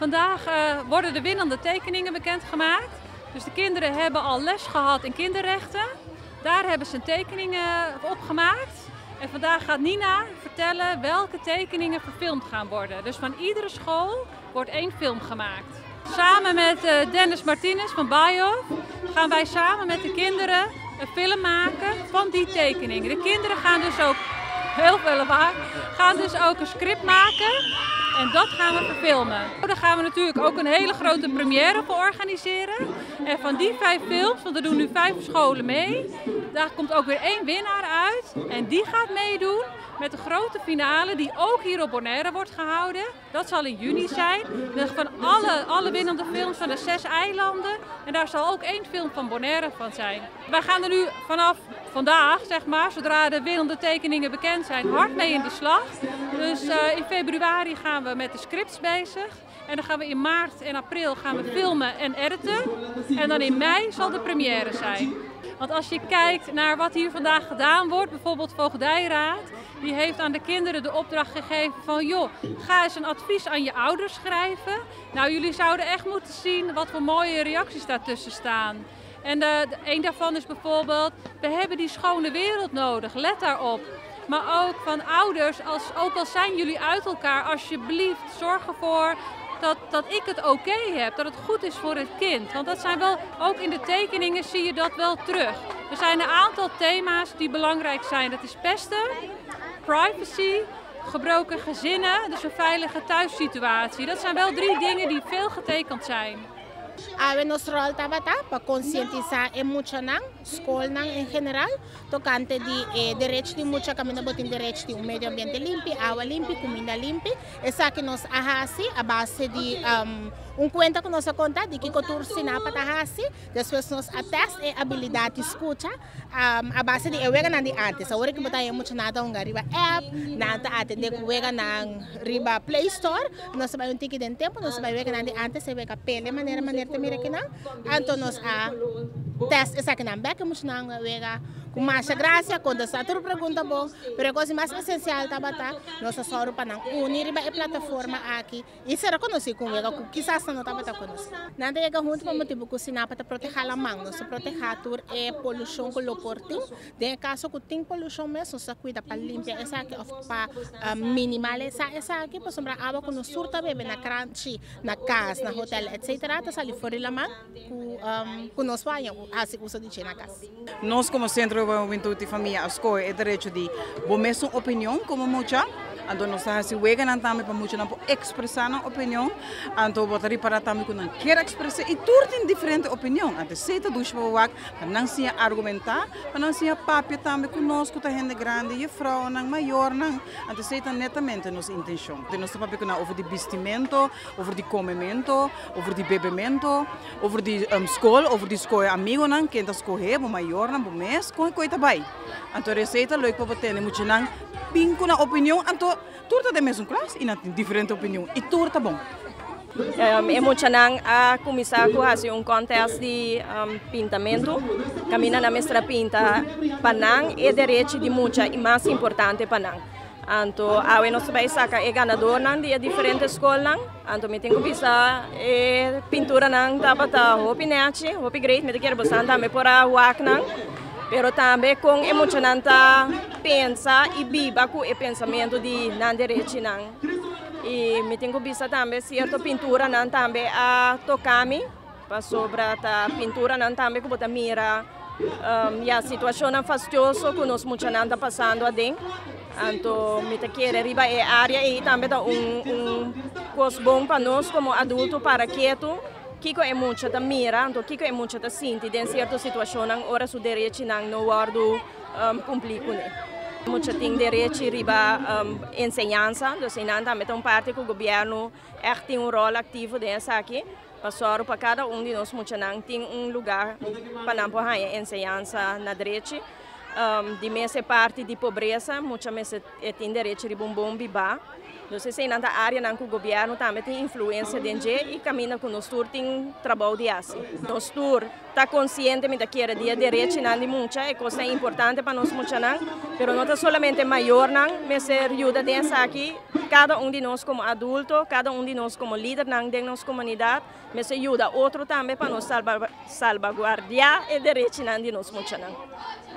Vandaag uh, worden de winnende tekeningen bekendgemaakt. Dus de kinderen hebben al les gehad in kinderrechten. Daar hebben ze een tekening op gemaakt. En vandaag gaat Nina vertellen welke tekeningen verfilmd gaan worden. Dus van iedere school wordt één film gemaakt. Samen met uh, Dennis Martinez van Bio gaan wij samen met de kinderen een film maken van die tekeningen. De kinderen gaan dus ook, heel veel gaan dus ook een script maken en dat gaan we verfilmen. Daar gaan we natuurlijk ook een hele grote première voor organiseren. En van die vijf films, want er doen nu vijf scholen mee, daar komt ook weer één winnaar uit. En die gaat meedoen met de grote finale die ook hier op Bonaire wordt gehouden. Dat zal in juni zijn. Van alle, alle winnende films van de zes eilanden. En daar zal ook één film van Bonaire van zijn. Wij gaan er nu vanaf vandaag, zeg maar, zodra de winnende tekeningen bekend zijn, hard mee in de slag. Dus uh, in februari gaan we met de scripts bezig. En dan gaan we in maart en april gaan we filmen en editen. En dan in mei zal de première zijn. Want als je kijkt naar wat hier vandaag gedaan wordt, bijvoorbeeld Voogdijraad, die heeft aan de kinderen de opdracht gegeven van joh, ga eens een advies aan je ouders schrijven. Nou, jullie zouden echt moeten zien wat voor mooie reacties daartussen staan. En de, een daarvan is bijvoorbeeld, we hebben die schone wereld nodig, let daarop. Maar ook van ouders, als, ook al zijn jullie uit elkaar, alsjeblieft zorg ervoor dat, dat ik het oké heb, dat het goed is voor het kind. Want dat zijn wel, ook in de tekeningen zie je dat wel terug. Er zijn een aantal thema's die belangrijk zijn. Dat is pesten, privacy, gebroken gezinnen, dus een veilige thuissituatie. Dat zijn wel drie dingen die veel getekend zijn. Ave nos rol tabata para conscientizar en mucho nan, escolan en general, tocante de eh, derechos de mucha camino botín derechos de un medio ambiente limpio, agua limpia, comida limpia, esa que nos hace así a base de um, um conta que nós conta de que cultura sinapa tahasi, depois nós atesta e habilidade de escuta um, a base de eu na de antes. Agora que botar muito nada um riba app, nada atender que eu na riba Play Store, nós vai um ticket de tempo, nós vai ver na de antes, se vega pele maneira maneira mira que não, então nós a teste essa que não beca muito não vega com mais graça, quando está tudo pergunta bom, coisa mais essencial tá batar, nossa soro para não unir a plataforma aqui e será conhecido com vega, que quizás não tá batar conosco. Nada chega junto para motivo que sinal para proteger a mão, nós proteger tur é poluição com o portinho, de caso que tem poluição mesmo, nós cuida para limpar essa aqui para minimalizar essa aqui, para sombrar água que nós surta bebe na cranchi, na casa, na hotel, etc. Tá sali fora lá mão, que nós vai, assim usa de na casa. Nós como centro de juventude e família, a escola é direito de bom mesmo opinião como muita Então nós se wega nan tami para muito não expressar na opinião, então botari para tami que não quer expressar e tudo tem diferente opinião. Então se tá dos para não se argumentar, para não se papi tami conosco tá gente grande e frau não maior não. Então se tá netamente nossa intenção. Então nós papi que over de vestimento, over de comimento, over de bebimento, over de um, school, over de escola amigo não, quem tá escorrer, maior não, o mês, com coisa bem. Então receita logo para botar muito não, pinco na opinião, então tudo da mesma classe e na diferente opinião. E tudo tá bom. Um, emocionang a começar com um contest de um, pintamento. Camina na mestra pinta panang e direito de muita e mais importante panang. Anto a nós vai sacar e ganador nang de diferentes escolas. Anto me tenho bisa e pintura nang dapat hopi neachi, hopi great me te quero bastante me por a wak nang. Pero também com emocionante pensa e viva com o pensamento de não direito. E me tenho visto também certa pintura não também a tocar-me para sobre a pintura não também que mira um, e a situação não fastidiosa que nós muito não está passando a dentro. Então, me te quer riba é área e também dá um um coisa bom para nós como adulto para quieto Kiko é muito da mira, então Kiko é muito da sinti, em certa situação, ora su direito não guardo um, cumprir com ele. Tem direito riba um, ensinança, do ensinança, mas uma parte que o governo é, tem um rol ativo dessa aqui, para para cada um de nós muito não tem um lugar para não pôr a ensinança na direita. Um, de mesa parte de pobreza, muitas vezes tem direito de bumbum biba. Então, se na área não o governo também tem influência dentro e caminha com nós tour tem trabalho de assim. Nós tour está consciente de que era dia direito não de muita é coisa importante para nós muita não, mas não é somente maior não, mas ajuda dessa aqui cada um de nós como adulto, cada um de nós como líder não de nossa comunidade, mas ajuda outro também para nós salvaguardar o direito não de nós muita não.